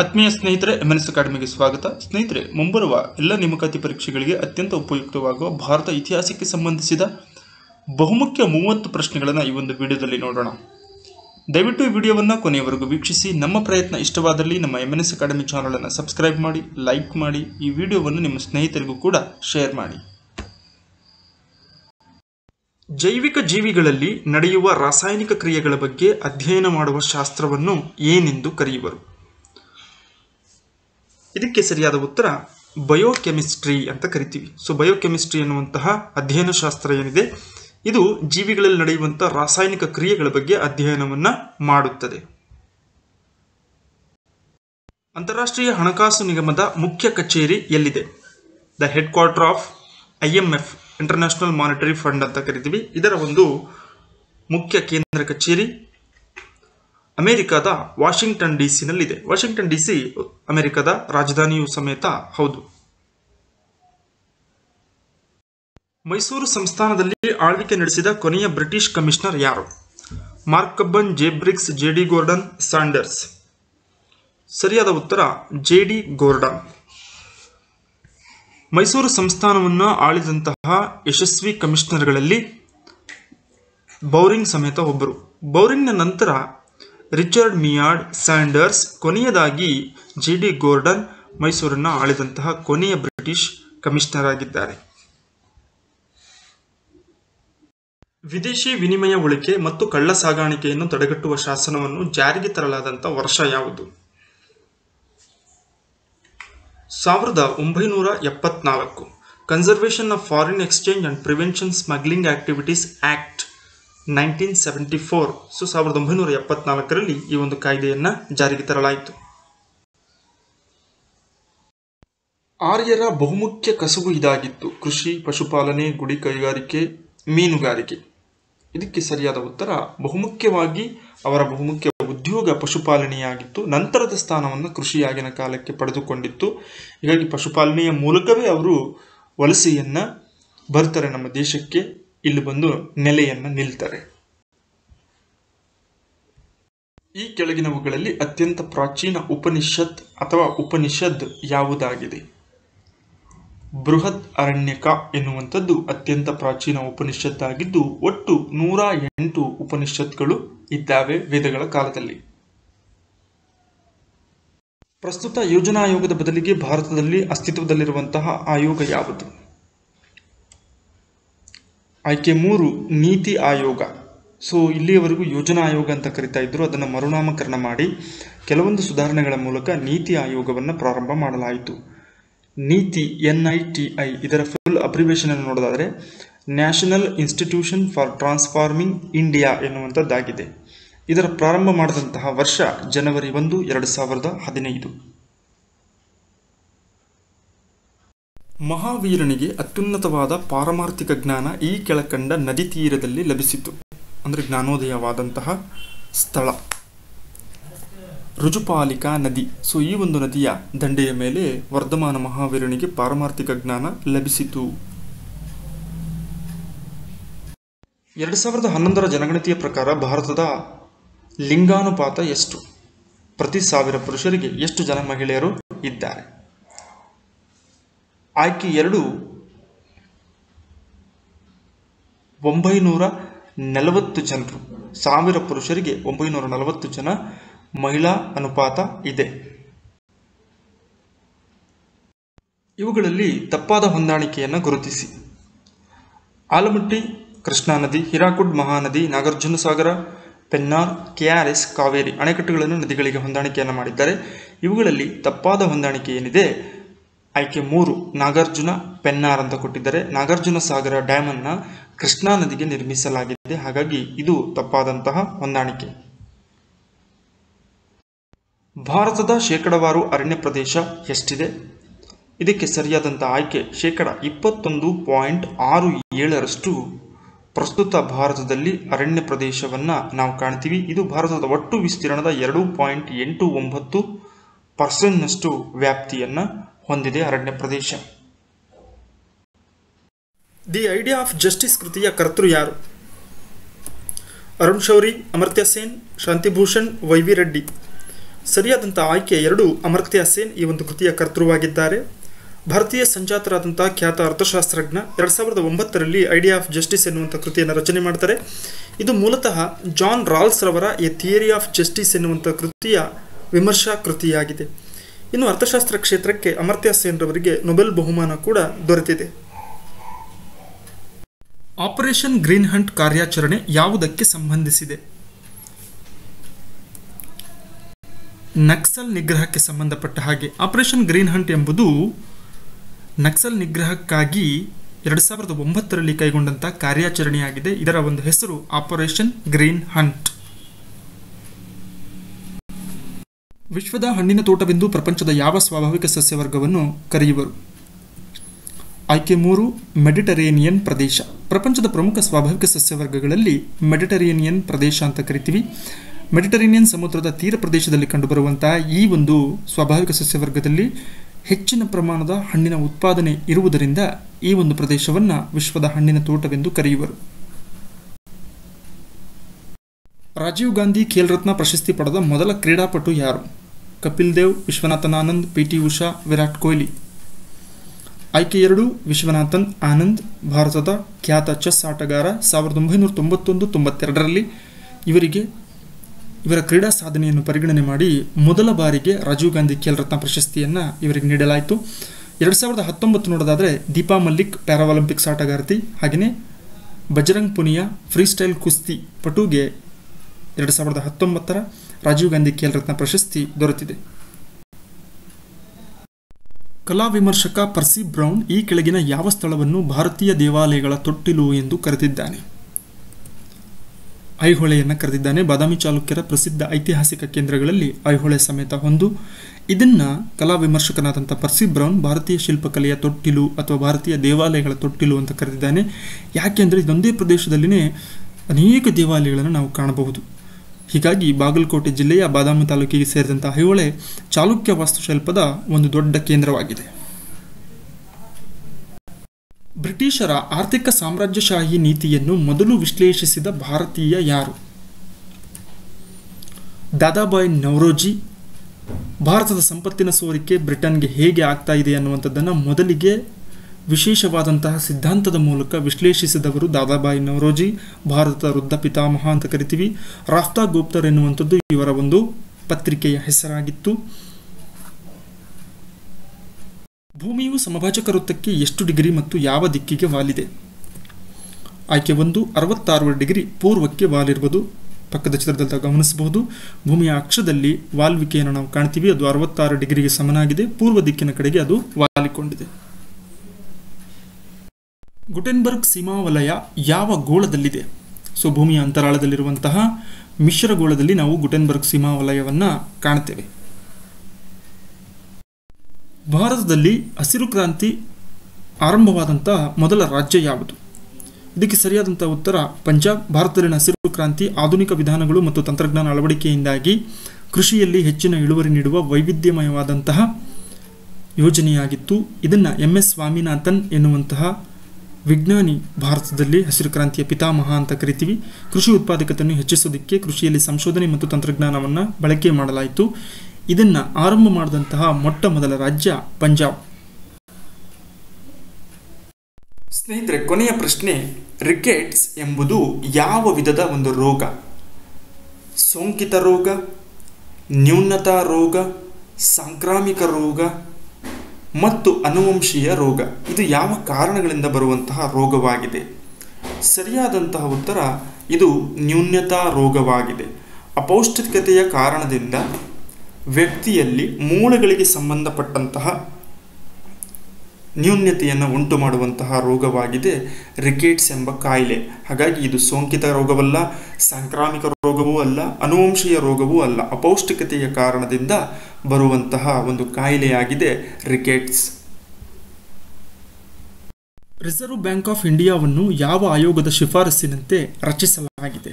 ಆತ್ಮೀಯ ಸ್ನೇಹಿತರೆ M N S ಅಕಾಡೆಮಿಗೆ ಸ್ವಾಗತ. ಸ್ನೇಹಿತರೆ, ಮುಂಬರುವ ಎಲ್ಲ ನೇಮಕಾತಿ ಪರೀಕ್ಷೆಗಳಿಗೆ ಅತ್ಯಂತ ಉಪಯುಕ್ತವಾಗುವ ಭಾರತ ಇತಿಹಾಸಕ್ಕೆ ಸಂಬಂಧಿಸಿದ ಬಹುಮುಖ್ಯ ಮೂವತ್ತು ಪ್ರಶ್ನೆಗಳನ್ನು ಈ ಒಂದು ವಿಡಿಯೋದಲ್ಲಿ ನೋಡೋಣ. ದಯವಿಟ್ಟು ಈ ವಿಡಿಯೋವನ್ನು ಕೊನೆಯವರೆಗೂ ವೀಕ್ಷಿಸಿ. ನಮ್ಮ ಪ್ರಯತ್ನ ಇಷ್ಟವಾದಲ್ಲಿ ನಮ್ಮ ಎಂ ಎನ್ ಎಸ್ ಅಕಾಡೆಮಿ ಚಾನಲನ್ನು ಸಬ್ಸ್ಕ್ರೈಬ್ ಮಾಡಿ, ಲೈಕ್ ಮಾಡಿ, ಈ ವಿಡಿಯೋವನ್ನು ನಿಮ್ಮ ಸ್ನೇಹಿತರಿಗೂ ಕೂಡ ಶೇರ್ ಮಾಡಿ. ಜೈವಿಕ ಜೀವಿಗಳಲ್ಲಿ ನಡೆಯುವ ರಾಸಾಯನಿಕ ಕ್ರಿಯೆಗಳ ಬಗ್ಗೆ ಅಧ್ಯಯನ ಮಾಡುವ ಶಾಸ್ತ್ರವನ್ನು ಏನೆಂದು ಕರೆಯುವರು? ಇದಕ್ಕೆ ಸರಿಯಾದ ಉತ್ತರ ಬಯೋಕೆಮಿಸ್ಟ್ರಿ ಅಂತ ಕರಿತೀವಿ. ಸೊ ಬಯೋಕೆಮಿಸ್ಟ್ರಿ ಎನ್ನುವಂತಹ ಅಧ್ಯಯನ ಶಾಸ್ತ್ರ ಏನಿದೆ, ಇದು ಜೀವಿಗಳಲ್ಲಿ ನಡೆಯುವಂಥ ರಾಸಾಯನಿಕ ಕ್ರಿಯೆಗಳ ಬಗ್ಗೆ ಅಧ್ಯಯನವನ್ನು ಮಾಡುತ್ತದೆ. ಅಂತಾರಾಷ್ಟ್ರೀಯ ಹಣಕಾಸು ನಿಗಮದ ಮುಖ್ಯ ಕಚೇರಿ ಎಲ್ಲಿದೆ? The head quarter of I M F international monetary fund ಅಂತ ಕರಿತೀವಿ. ಇದರ ಒಂದು ಮುಖ್ಯ ಕೇಂದ್ರ ಕಚೇರಿ ಅಮೆರಿಕದ ವಾಷಿಂಗ್ಟನ್ ಡಿ ಸಿನಲ್ಲಿದೆ ವಾಷಿಂಗ್ಟನ್ ಡಿ ಸಿ ಅಮೆರಿಕದ ರಾಜಧಾನಿಯು ಸಮೇತ ಹೌದು. ಮೈಸೂರು ಸಂಸ್ಥಾನದಲ್ಲಿ ಆಳ್ವಿಕೆ ನಡೆಸಿದ ಕೊನೆಯ ಬ್ರಿಟಿಷ್ ಕಮಿಷನರ್ ಯಾರು? ಮಾರ್ಕಬ್ಬನ್ ಜೇಬ್ರಿಕ್ಸ್ ಜೆ ಡಿ ಗೋರ್ಡನ್, ಸ್ಯಾಂಡರ್ಸ್. ಸರಿಯಾದ ಉತ್ತರ, ಜೆ ಡಿ ಗೋರ್ಡನ್. ಮೈಸೂರು ಸಂಸ್ಥಾನವನ್ನು ಆಳಿದಂತಹ ಯಶಸ್ವಿ ಕಮಿಷನರ್ಗಳಲ್ಲಿ ಬೌರಿಂಗ್ ಸಮೇತ ಒಬ್ಬರು. ಬೌರಿಂಗ್ನ ನಂತರ ರಿಚರ್ಡ್ ಮಿಯಾರ್ಡ್ ಸ್ಯಾಂಡರ್ಸ್ ಕೊನೆಯದಾಗಿ ಜಿ ಡಿ ಗೋರ್ಡನ್ ಮೈಸೂರನ್ನು ಆಳಿದಂತಹ ಕೊನೆಯ ಬ್ರಿಟಿಷ್ ಕಮಿಷನರ್ ಆಗಿದ್ದಾರೆ ವಿದೇಶಿ ವಿನಿಮಯ ಉಳಿಕೆ ಮತ್ತು ಕಳ್ಳ ಸಾಗಾಣಿಕೆಯನ್ನು ತಡೆಗಟ್ಟುವ ಶಾಸನವನ್ನು ಜಾರಿಗೆ ತರಲಾದಂಥ ವರ್ಷ ಯಾವುದು? ಸಾವಿರದ ಒಂಬೈನೂರ ಎಪ್ಪತ್ನಾಲ್ಕು. Conservation of foreign exchange and prevention smuggling activities act nineteen seventy four so ಸಾವಿರದ ಒಂಬೈನೂರ ಎಪ್ಪತ್ನಾಲ್ಕರಲ್ಲಿ ಈ ಒಂದು ಕಾಯ್ದೆಯನ್ನು ಜಾರಿಗೆ ತರಲಾಯಿತು. ಆರ್ಯರ ಬಹುಮುಖ್ಯ ಕಸುಬು ಇದಾಗಿತ್ತು. ಕೃಷಿ, ಪಶುಪಾಲನೆ, ಗುಡಿ ಕೈಗಾರಿಕೆ, ಮೀನುಗಾರಿಕೆ. ಇದಕ್ಕೆ ಸರಿಯಾದ ಉತ್ತರ, ಬಹುಮುಖ್ಯವಾಗಿ ಅವರ ಬಹುಮುಖ್ಯ ಉದ್ಯೋಗ ಪಶುಪಾಲನೆಯಾಗಿತ್ತು. ನಂತರದ ಸ್ಥಾನವನ್ನು ಕೃಷಿಯಾಗಿನ ಕಾಲಕ್ಕೆ ಪಡೆದುಕೊಂಡಿತ್ತು. ಹೀಗಾಗಿ ಪಶುಪಾಲನೆಯ ಮೂಲಕವೇ ಅವರು ವಲಸೆಯನ್ನು ಬರ್ತಾರೆ ನಮ್ಮ ದೇಶಕ್ಕೆ. ಇಲ್ಲಿ ಬಂದು ನೆಲೆಯನ್ನು ನಿಲ್ತಾರೆ. ಈ ಕೆಳಗಿನವುಗಳಲ್ಲಿ ಅತ್ಯಂತ ಪ್ರಾಚೀನ ಉಪನಿಷತ್ ಅಥವಾ ಉಪನಿಷದ್ ಯಾವುದಾಗಿದೆ? ಬೃಹತ್ ಅರಣ್ಯಕ ಎನ್ನುವಂಥದ್ದು ಅತ್ಯಂತ ಪ್ರಾಚೀನ ಉಪನಿಷತ್ತಾಗಿದ್ದು ಒಟ್ಟು ನೂರ ಎಂಟು ಉಪನಿಷತ್ಗಳು ಇದ್ದಾವೆ ವೇದಗಳ ಕಾಲದಲ್ಲಿ. ಪ್ರಸ್ತುತ ಯೋಜನಾ ಆಯೋಗದ ಬದಲಿಗೆ ಭಾರತದಲ್ಲಿ ಅಸ್ತಿತ್ವದಲ್ಲಿರುವಂತಹ ಆಯೋಗ ಯಾವುದು? ಆಯ್ಕೆ ಮೂರು ನೀತಿ ಆಯೋಗ. ಸೊ ಇಲ್ಲಿಯವರೆಗೂ ಯೋಜನಾ ಆಯೋಗ ಅಂತ ಕರಿತಾ ಇದ್ರು, ಅದನ್ನು ಮರುನಾಮಕರಣ ಮಾಡಿ ಕೆಲವೊಂದು ಸುಧಾರಣೆಗಳ ಮೂಲಕ ನೀತಿ ಆಯೋಗವನ್ನು ಪ್ರಾರಂಭ ಮಾಡಲಾಯಿತು. NITI N I T I ಇದರ ಫುಲ್ ಅಪ್ರಿವೇಶನ್ ಅನ್ನು ನೋಡೋದಾದರೆ national institution for transforming India ಎನ್ನುವಂಥದ್ದಾಗಿದೆ. ಇದರ ಪ್ರಾರಂಭ ಮಾಡಿದಂತಹ ವರ್ಷ ಜನವರಿ ಒಂದು, ಎರಡು ಸಾವಿರದ ಹದಿನೈದು. ಮಹಾವೀರನಿಗೆ ಅತ್ಯುನ್ನತವಾದ ಪಾರಮಾರ್ಥಿಕ ಜ್ಞಾನ ಈ ಕೆಳಕಂಡ ನದಿ ತೀರದಲ್ಲಿ ಲಭಿಸಿತು. ಅಂದರೆ ಜ್ಞಾನೋದಯವಾದಂತಹ ಸ್ಥಳ. ರುಜುಪಾಲಿಕಾ ನದಿ. ಸೊ ಈ ಒಂದು ನದಿಯ ದಂಡೆಯ ಮೇಲೆ ವರ್ಧಮಾನ ಮಹಾವೀರನಿಗೆ ಪಾರಮಾರ್ಥಿಕ ಜ್ಞಾನ ಲಭಿಸಿತು. ಎರಡು ಸಾವಿರದ ಹನ್ನೊಂದರ ಜನಗಣತಿಯ ಪ್ರಕಾರ ಭಾರತದ ಲಿಂಗಾನುಪಾತ ಎಷ್ಟು? ಪ್ರತಿ ಸಾವಿರ ಪುರುಷರಿಗೆ ಎಷ್ಟು ಜನ ಮಹಿಳೆಯರು ಇದ್ದಾರೆ? ಆಯ್ಕೆ ಎರಡು ಒಂಬೈನೂರ ನಲವತ್ತು ಜನರು. ಸಾವಿರ ಪುರುಷರಿಗೆ ಒಂಬೈನೂರ ನಲವತ್ತು ಜನ ಮಹಿಳಾ ಅನುಪಾತ ಇದೆ. ಇವುಗಳಲ್ಲಿ ತಪ್ಪಾದ ಹೊಂದಾಣಿಕೆಯನ್ನು ಗುರುತಿಸಿ. ಆಲಮಟ್ಟಿ, ಕೃಷ್ಣಾ ನದಿ, ಹಿರಾಕುಡ್ ಮಹಾನದಿ, ನಾಗಾರ್ಜುನ ಸಾಗರ, ಪೆನ್ನಾರ್ ಕೆಆರ್ಎಸ್ ಕಾವೇರಿ ಅಣೆಕಟ್ಟುಗಳನ್ನು ನದಿಗಳಿಗೆ ಹೊಂದಾಣಿಕೆಯನ್ನು ಮಾಡಿದ್ದಾರೆ. ಇವುಗಳಲ್ಲಿ ತಪ್ಪಾದ ಹೊಂದಾಣಿಕೆ ಏನಿದೆ? ಆಯ್ಕೆ ಮೂರು, ನಾಗಾರ್ಜುನ ಪೆನ್ನಾರ್ ಅಂತ ಕೊಟ್ಟಿದ್ದಾರೆ. ನಾಗಾರ್ಜುನ ಸಾಗರ ಡ್ಯಾಮ್ ಅನ್ನ ಕೃಷ್ಣಾ ನದಿಗೆ ನಿರ್ಮಿಸಲಾಗಿದೆ. ಹಾಗಾಗಿ ಇದು ತಪ್ಪಾದಂತಹ ಹೊಂದಾಣಿಕೆ. ಭಾರತದ ಶೇಕಡವಾರು ಅರಣ್ಯ ಪ್ರದೇಶ ಎಷ್ಟಿದೆ? ಇದಕ್ಕೆ ಸರಿಯಾದಂಥ ಆಯ್ಕೆ ಶೇಕಡ ಇಪ್ಪತ್ತೊಂದು ಪಾಯಿಂಟ್ ಆರು ಏಳರಷ್ಟು ಪ್ರಸ್ತುತ ಭಾರತದಲ್ಲಿ ಅರಣ್ಯ ಪ್ರದೇಶವನ್ನು ನಾವು ಕಾಣ್ತೀವಿ. ಇದು ಭಾರತದ ಒಟ್ಟು ವಿಸ್ತೀರ್ಣದ ಎರಡು ಪಾಯಿಂಟ್ ಎಂಟು ಒಂಬತ್ತು ಪರ್ಸೆಂಟ್ನಷ್ಟು ವ್ಯಾಪ್ತಿಯನ್ನು ಹೊಂದಿದೆ ಅರಣ್ಯ ಪ್ರದೇಶ. ದಿ ಐಡಿಯಾ ಆಫ್ ಜಸ್ಟಿಸ್ ಕೃತಿಯ ಕರ್ತೃ ಯಾರು? Arun Shourie, Amartya Sen, Shanti Bhushan Y V Reddy. ಸರಿಯಾದಂಥ ಆಯ್ಕೆ ಎರಡು ಅಮರ್ತ್ಯ ಸೇನ್ ಈ ಒಂದು ಕೃತಿಯ ಕರ್ತೃವಾಗಿದ್ದಾರೆ. ಭಾರತೀಯ ಸಂಜಾತರಾದಂಥ ಖ್ಯಾತ ಅರ್ಥಶಾಸ್ತ್ರಜ್ಞ ಎರಡು ಸಾವಿರದ ಒಂಬತ್ತರಲ್ಲಿ ಐಡಿಯಾ ಆಫ್ ಜಸ್ಟಿಸ್ ಎನ್ನುವಂಥ ಕೃತಿಯನ್ನು ರಚನೆ ಮಾಡ್ತಾರೆ. ಇದು ಮೂಲತಃ ಜಾನ್ ರಾಲ್ಸ್ ರವರ ಎ ಥಿಯರಿ ಆಫ್ ಜಸ್ಟಿಸ್ ಎನ್ನುವಂಥ ಕೃತಿಯ ವಿಮರ್ಶಾ ಕೃತಿಯಾಗಿದೆ. ಇನ್ನು ಅರ್ಥಶಾಸ್ತ್ರ ಕ್ಷೇತ್ರಕ್ಕೆ ಅಮರ್ತ್ಯ ಸೇನ್ ರವರಿಗೆ ನೊಬೆಲ್ ಬಹುಮಾನ ಕೂಡ ದೊರೆತಿದೆ. ಆಪರೇಷನ್ ಗ್ರೀನ್ ಹಂಟ್ ಕಾರ್ಯಾಚರಣೆ ಯಾವುದಕ್ಕೆ ಸಂಬಂಧಿಸಿದೆ? ನಕ್ಸಲ್ ನಿಗ್ರಹಕ್ಕೆ ಸಂಬಂಧಪಟ್ಟ ಹಾಗೆ ಆಪರೇಷನ್ ಗ್ರೀನ್ ಹಂಟ್ ಎಂಬುದು ನಕ್ಸಲ್ ನಿಗ್ರಹಕ್ಕಾಗಿ ಎರಡು ಸಾವಿರದ ಒಂಬತ್ತರಲ್ಲಿ ಕೈಗೊಂಡಂಥ ಕಾರ್ಯಾಚರಣೆಯಾಗಿದೆ. ಇದರ ಒಂದು ಹೆಸರು ಆಪರೇಷನ್ ಗ್ರೀನ್ ಹಂಟ್. ವಿಶ್ವದ ಹಣ್ಣಿನ ತೋಟವೆಂದು ಪ್ರಪಂಚದ ಯಾವ ಸ್ವಾಭಾವಿಕ ಸಸ್ಯವರ್ಗವನ್ನು ಕರೆಯುವರು? ಆಯ್ಕೆ ಮೂರು, ಮೆಡಿಟರೇನಿಯನ್ ಪ್ರದೇಶ. ಪ್ರಪಂಚದ ಪ್ರಮುಖ ಸ್ವಾಭಾವಿಕ ಸಸ್ಯವರ್ಗಗಳಲ್ಲಿ ಮೆಡಿಟರೇನಿಯನ್ ಪ್ರದೇಶ ಅಂತ ಕರಿತೀವಿ. ಮೆಡಿಟರೇನಿಯನ್ ಸಮುದ್ರದ ತೀರ ಪ್ರದೇಶದಲ್ಲಿ ಕಂಡುಬರುವಂತಹ ಈ ಒಂದು ಸ್ವಾಭಾವಿಕ ಸಸ್ಯವರ್ಗದಲ್ಲಿ ಹೆಚ್ಚಿನ ಪ್ರಮಾಣದ ಹಣ್ಣಿನ ಉತ್ಪಾದನೆ ಇರುವುದರಿಂದ ಈ ಒಂದು ಪ್ರದೇಶವನ್ನು ವಿಶ್ವದ ಹಣ್ಣಿನ ತೋಟವೆಂದು ಕರೆಯುವರು. ರಾಜೀವ್ ಗಾಂಧಿ ಖೇಲ್ ರತ್ನ ಪ್ರಶಸ್ತಿ ಪಡೆದ ಮೊದಲ ಕ್ರೀಡಾಪಟು ಯಾರು? Kapil Dev, Viswanathan Anand P T Usha, Virat Kohli. ಆಯ್ಕೆ ಎರಡು, ವಿಶ್ವನಾಥನ್ ಆನಂದ್, ಭಾರತದ ಖ್ಯಾತ ಚೆಸ್ ಆಟಗಾರ ಸಾವಿರದ ಒಂಬೈನೂರ ತೊಂಬತ್ತೊಂದು, ತೊಂಬತ್ತೆರಡರಲ್ಲಿ ಇವರಿಗೆ, ಇವರ ಕ್ರೀಡಾ ಸಾಧನೆಯನ್ನು ಪರಿಗಣನೆ ಮಾಡಿ ಮೊದಲ ಬಾರಿಗೆ ರಾಜೀವ್ ಗಾಂಧಿ ಖೇಲ್ ರತ್ನ ಪ್ರಶಸ್ತಿಯನ್ನು ಇವರಿಗೆ ನೀಡಲಾಯಿತು. ಎರಡು ಸಾವಿರದ ಹತ್ತೊಂಬತ್ತು ನೋಡೋದಾದರೆ ದೀಪಾ ಮಲ್ಲಿಕ್ ಪ್ಯಾರಾಒಲಿಂಪಿಕ್ಸ್ ಆಟಗಾರ್ತಿ, ಹಾಗೆಯೇ ಬಜರಂಗ್ ಪುನಿಯಾ, ಫ್ರೀಸ್ಟೈಲ್ ಕುಸ್ತಿ ಪಟುಗೆ ಎರಡು ಸಾವಿರದ ಹತ್ತೊಂಬತ್ತರ ರಾಜೀವ್ ಗಾಂಧಿ ಖೇಲ್ ರತ್ನ ಪ್ರಶಸ್ತಿ ದೊರೆತಿದೆ. ಕಲಾ ವಿಮರ್ಶಕ ಪರ್ಸಿ ಬ್ರೌನ್ ಈ ಕೆಳಗಿನ ಯಾವ ಸ್ಥಳವನ್ನು ಭಾರತೀಯ ದೇವಾಲಯಗಳ ತೊಟ್ಟಿಲು ಎಂದು ಕರೆದಿದ್ದಾನೆ. ಐಹೊಳೆಯನ್ನು ಕರೆದಿದ್ದಾನೆ. ಬಾದಾಮಿ ಚಾಲುಕ್ಯರ ಪ್ರಸಿದ್ಧ ಐತಿಹಾಸಿಕ ಕೇಂದ್ರಗಳಲ್ಲಿ ಐಹೊಳೆ ಸಮೇತ ಒಂದು. ಇದನ್ನು ಕಲಾ ವಿಮರ್ಶಕನಾದಂಥ ಪರ್ಸಿ ಬ್ರೌನ್ ಭಾರತೀಯ ಶಿಲ್ಪಕಲೆಯ ತೊಟ್ಟಿಲು ಅಥವಾ ಭಾರತೀಯ ದೇವಾಲಯಗಳ ತೊಟ್ಟಿಲು ಅಂತ ಕರೆದಿದ್ದಾನೆ. ಯಾಕೆಂದರೆ ಇದೊಂದೇ ಪ್ರದೇಶದಲ್ಲಿನೇ ಅನೇಕ ದೇವಾಲಯಗಳನ್ನು ನಾವು ಕಾಣಬಹುದು. ಹೀಗಾಗಿ ಬಾಗಲಕೋಟೆ ಜಿಲ್ಲೆಯ ಬಾದಾಮಿ ತಾಲೂಕಿಗೆ ಸೇರಿದಂಥ ಹೈಹೊಳೆ ಚಾಲುಕ್ಯ ವಾಸ್ತುಶಿಲ್ಪದ ಒಂದು ದೊಡ್ಡ ಕೇಂದ್ರವಾಗಿದೆ. ಬ್ರಿಟಿಷರ ಆರ್ಥಿಕ ಸಾಮ್ರಾಜ್ಯಶಾಹಿ ನೀತಿಯನ್ನು ಮೊದಲು ವಿಶ್ಲೇಷಿಸಿದ ಭಾರತೀಯ ಯಾರು? ದಾದಾಬಾಯಿ ನವರೋಜಿ. ಭಾರತದ ಸಂಪತ್ತಿನ ಸೋರಿಕೆ ಬ್ರಿಟನ್ಗೆ ಹೇಗೆ ಆಗ್ತಾ ಇದೆ ಅನ್ನುವಂಥದ್ದನ್ನು ಮೊದಲಿಗೆ ವಿಶೇಷವಾದಂತಹ ಸಿದ್ಧಾಂತದ ಮೂಲಕ ವಿಶ್ಲೇಷಿಸಿದವರು ದಾದಾಬಾಯಿ ನವರೋಜಿ, ಭಾರತದ ವೃದ್ಧ ಪಿತಾಮಹ ಅಂತ ಕರಿತೀವಿ. ರಾಫ್ತಾ ಗುಪ್ತರ್ ಎನ್ನುವಂಥದ್ದು ಇವರ ಒಂದು ಪತ್ರಿಕೆಯ ಹೆಸರಾಗಿತ್ತು. ಭೂಮಿಯು ಸಮಭಾಜಕ ವೃತ್ತಕ್ಕೆ ಎಷ್ಟು ಡಿಗ್ರಿ ಮತ್ತು ಯಾವ ದಿಕ್ಕಿಗೆ ವಾಲಿದೆ? ಆಯ್ಕೆ ಒಂದು, ಅರವತ್ತಾರು ಡಿಗ್ರಿ ಪೂರ್ವಕ್ಕೆ ವಾಲಿರುವುದು. ಪಕ್ಕದ ಚಿತ್ರದಲ್ಲಿ ಗಮನಿಸಬಹುದು. ಭೂಮಿಯ ಅಕ್ಷದಲ್ಲಿ ವಾಲ್ವಿಕೆಯನ್ನು ನಾವು ಕಾಣ್ತೀವಿ. ಅದು ಅರವತ್ತಾರು ಡಿಗ್ರಿಗೆ ಸಮನಾಗಿದೆ. ಪೂರ್ವ ದಿಕ್ಕಿನ ಕಡೆಗೆ ಅದು ವಾಲಿಕೊಂಡಿದೆ. ಗುಟೆನ್ಬರ್ಗ್ ಸೀಮಾವಲಯ ಯಾವ ಗೋಳದಲ್ಲಿದೆ? ಸೊ, ಭೂಮಿಯ ಅಂತರಾಳದಲ್ಲಿರುವಂತಹ ಮಿಶ್ರಗೋಳದಲ್ಲಿ ನಾವು ಗುಟೆನ್ಬರ್ಗ್ ಸೀಮಾವಲಯವನ್ನು ಕಾಣ್ತೇವೆ ಭಾರತದಲ್ಲಿ ಹಸಿರು ಕ್ರಾಂತಿ ಆರಂಭವಾದಂತಹ ಮೊದಲ ರಾಜ್ಯ ಯಾವುದು? ಇದಕ್ಕೆ ಸರಿಯಾದಂಥ ಉತ್ತರ, ಪಂಜಾಬ್. ಭಾರತದಲ್ಲಿನ ಹಸಿರು ಕ್ರಾಂತಿ ಆಧುನಿಕ ವಿಧಾನಗಳು ಮತ್ತು ತಂತ್ರಜ್ಞಾನ ಅಳವಡಿಕೆಯಿಂದಾಗಿ ಕೃಷಿಯಲ್ಲಿ ಹೆಚ್ಚಿನ ಇಳುವರಿ ನೀಡುವ ವೈವಿಧ್ಯಮಯವಾದಂತಹ ಯೋಜನೆಯಾಗಿತ್ತು. ಇದನ್ನು ಎಂ ಎಸ್ ಸ್ವಾಮಿನಾಥನ್ ಎನ್ನುವಂತಹ ವಿಜ್ಞಾನಿ ಭಾರತದಲ್ಲಿ ಹಸಿರು ಕ್ರಾಂತಿಯ ಪಿತಾಮಹ ಅಂತ ಕರಿತೀವಿ. ಕೃಷಿ ಉತ್ಪಾದಕತೆಯನ್ನು ಹೆಚ್ಚಿಸೋದಕ್ಕೆ ಕೃಷಿಯಲ್ಲಿ ಸಂಶೋಧನೆ ಮತ್ತು ತಂತ್ರಜ್ಞಾನವನ್ನು ಬಳಕೆ ಮಾಡಲಾಯಿತು. ಇದನ್ನು ಆರಂಭ ಮಾಡಿದಂತಹ ಮೊಟ್ಟ ಮೊದಲ ರಾಜ್ಯ ಪಂಜಾಬ್. ಸ್ನೇಹಿತರೆ, ಕೊನೆಯ ಪ್ರಶ್ನೆ ರಿಕೆಟ್ಸ್ ಎಂಬುದು ಯಾವ ವಿಧದ ಒಂದು ರೋಗ? ಸೋಂಕಿತ ರೋಗ, ನ್ಯೂನತಾ ರೋಗ, ಸಾಂಕ್ರಾಮಿಕ ರೋಗ ಮತ್ತು ಅನುವಂಶೀಯ ರೋಗ. ಇದು ಯಾವ ಕಾರಣಗಳಿಂದ ಬರುವಂತಹ ರೋಗವಾಗಿದೆ? ಸರಿಯಾದಂತಹ ಉತ್ತರ, ಇದು ನ್ಯೂನ್ಯತಾ ರೋಗವಾಗಿದೆ. ಅಪೌಷ್ಟಿಕತೆಯ ಕಾರಣದಿಂದ ವ್ಯಕ್ತಿಯಲ್ಲಿ ಮೂಳೆಗಳಿಗೆ ಸಂಬಂಧಪಟ್ಟಂತಹ ನ್ಯೂನ್ಯತೆಯನ್ನು ಉಂಟು ಮಾಡುವಂತಹ ರೋಗವಾಗಿದೆ ರಿಕೇಟ್ಸ್ ಎಂಬ ಕಾಯಿಲೆ. ಹಾಗಾಗಿ ಇದು ಸೋಂಕಿತ ರೋಗವಲ್ಲ, ಸಾಂಕ್ರಾಮಿಕ ರೋಗವೂ ಅಲ್ಲ, ಅನುವಂಶೀಯ ರೋಗವೂ ಅಲ್ಲ. ಅಪೌಷ್ಟಿಕತೆಯ ಕಾರಣದಿಂದ ಬರುವಂತಹ ಒಂದು ಕಾಯಿಲೆಯಾಗಿದೆ ರಿಕೇಟ್ಸ್. ರಿಸರ್ವ್ ಬ್ಯಾಂಕ್ ಆಫ್ ಇಂಡಿಯಾವನ್ನು ಯಾವ ಆಯೋಗದ ಶಿಫಾರಸ್ಸಿನಂತೆ ರಚಿಸಲಾಗಿದೆ?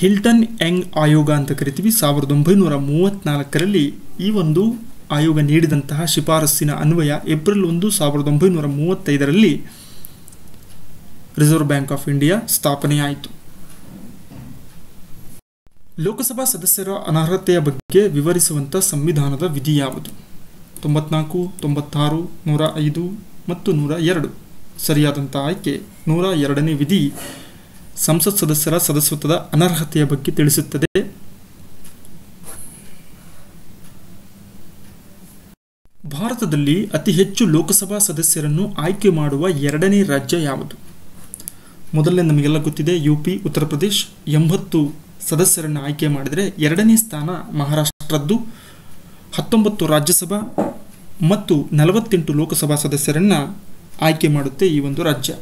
ಹಿಲ್ಟನ್ ಯಂಗ್ ಆಯೋಗ ಅಂತ ಕರಿತೀವಿ. ಸಾವಿರದ ಒಂಬೈನೂರ ಮೂವತ್ತ್ನಾಲ್ಕರಲ್ಲಿ ಈ ಒಂದು ಆಯೋಗ ನೀಡಿದಂತಹ ಶಿಫಾರಸ್ಸಿನ ಅನ್ವಯ ಏಪ್ರಿಲ್ ಒಂದು ಸಾವಿರದ ಒಂಬೈನೂರ ಮೂವತ್ತೈದರಲ್ಲಿ ರಿಸರ್ವ್ ಬ್ಯಾಂಕ್ ಆಫ್ ಇಂಡಿಯಾ ಸ್ಥಾಪನೆಯಾಯಿತು. ಲೋಕಸಭಾ ಸದಸ್ಯರ ಅನರ್ಹತೆಯ ಬಗ್ಗೆ ವಿವರಿಸುವಂಥ ಸಂವಿಧಾನದ ವಿಧಿ ಯಾವುದು? ತೊಂಬತ್ನಾಲ್ಕು, ತೊಂಬತ್ತಾರು, ನೂರ ಐದು ಮತ್ತು ನೂರ ಎರಡು. ಸರಿಯಾದಂಥ ಆಯ್ಕೆ ನೂರ ಎರಡನೇ ವಿಧಿ ಸಂಸತ್ ಸದಸ್ಯರ ಸದಸ್ಯತ್ವದ ಅನರ್ಹತೆಯ ಬಗ್ಗೆ ತಿಳಿಸುತ್ತದೆ. ಭಾರತದಲ್ಲಿ ಅತಿ ಹೆಚ್ಚು ಲೋಕಸಭಾ ಸದಸ್ಯರನ್ನು ಆಯ್ಕೆ ಮಾಡುವ ಎರಡನೇ ರಾಜ್ಯ ಯಾವುದು? ಮೊದಲನೇ ನಮಗೆಲ್ಲ ಗೊತ್ತಿದೆ, ಯು ಪಿ, ಉತ್ತರ ಪ್ರದೇಶ್. ಎಂಬತ್ತು ಸದಸ್ಯರನ್ನು ಆಯ್ಕೆ ಮಾಡಿದರೆ ಎರಡನೇ ಸ್ಥಾನ ಮಹಾರಾಷ್ಟ್ರದ್ದು. ಹತ್ತೊಂಬತ್ತು ರಾಜ್ಯಸಭಾ ಮತ್ತು ನಲವತ್ತೆಂಟು ಲೋಕಸಭಾ ಸದಸ್ಯರನ್ನು ಆಯ್ಕೆ ಮಾಡುತ್ತೆ ಈ ಒಂದು ರಾಜ್ಯ.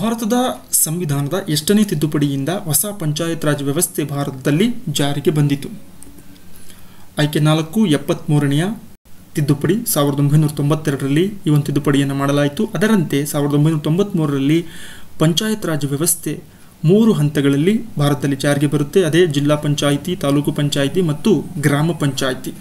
ಭಾರತದ ಸಂವಿಧಾನದ ಎಷ್ಟನೇ ತಿದ್ದುಪಡಿಯಿಂದ ಹೊಸ ಪಂಚಾಯತ್ ರಾಜ್ ವ್ಯವಸ್ಥೆ ಭಾರತದಲ್ಲಿ ಜಾರಿಗೆ ಬಂದಿತು? ಆಯ್ಕೆ ನಾಲ್ಕು ಎಪ್ಪತ್ತ್ಮೂರನೆಯ ತಿದ್ದುಪಡಿ. ಸಾವಿರದ ಒಂಬೈನೂರ ತೊಂಬತ್ತೆರಡರಲ್ಲಿ ಈ ಒಂದು ತಿದ್ದುಪಡಿಯನ್ನು ಮಾಡಲಾಯಿತು. ಅದರಂತೆ ಸಾವಿರದ ಒಂಬೈನೂರ ತೊಂಬತ್ತ್ಮೂರರಲ್ಲಿ ಪಂಚಾಯತ್ ರಾಜ್ ವ್ಯವಸ್ಥೆ ಮೂರು ಹಂತಗಳಲ್ಲಿ ಭಾರತದಲ್ಲಿ ಜಾರಿಗೆ ಬರುತ್ತೆ. ಅದೇ ಜಿಲ್ಲಾ ಪಂಚಾಯಿತಿ, ತಾಲೂಕು ಪಂಚಾಯಿತಿ ಮತ್ತು ಗ್ರಾಮ ಪಂಚಾಯಿತಿ.